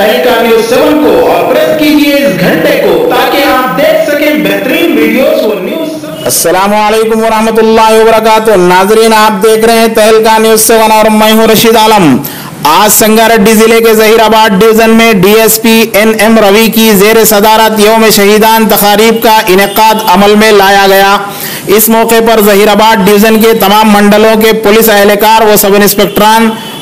तहलका news seven को और प्रेस कीजिए इस घंटे को ताकि आप देख सकें बेहतरीन वीडियोस व न्यूज़। अस्सलाम वालेकुम वरहमतुल्लाहि वबरकातुहू। नाजरीन, आप देख रहे हैं तहलका न्यूज़ सेवन और मैं हूँ रशीद आलम। आज संगारेड्डी ज़िले के जहीराबाद डिवीज़न में डीएसपी एन एम रवि की जेर सदारत योम शहीदान तकारीब का इनका अमल में लाया गया। इस मौके पर जहीराबाद डिवीज़न के तमाम मंडलों के पुलिस एहलकार व सब इंस्पेक्टरान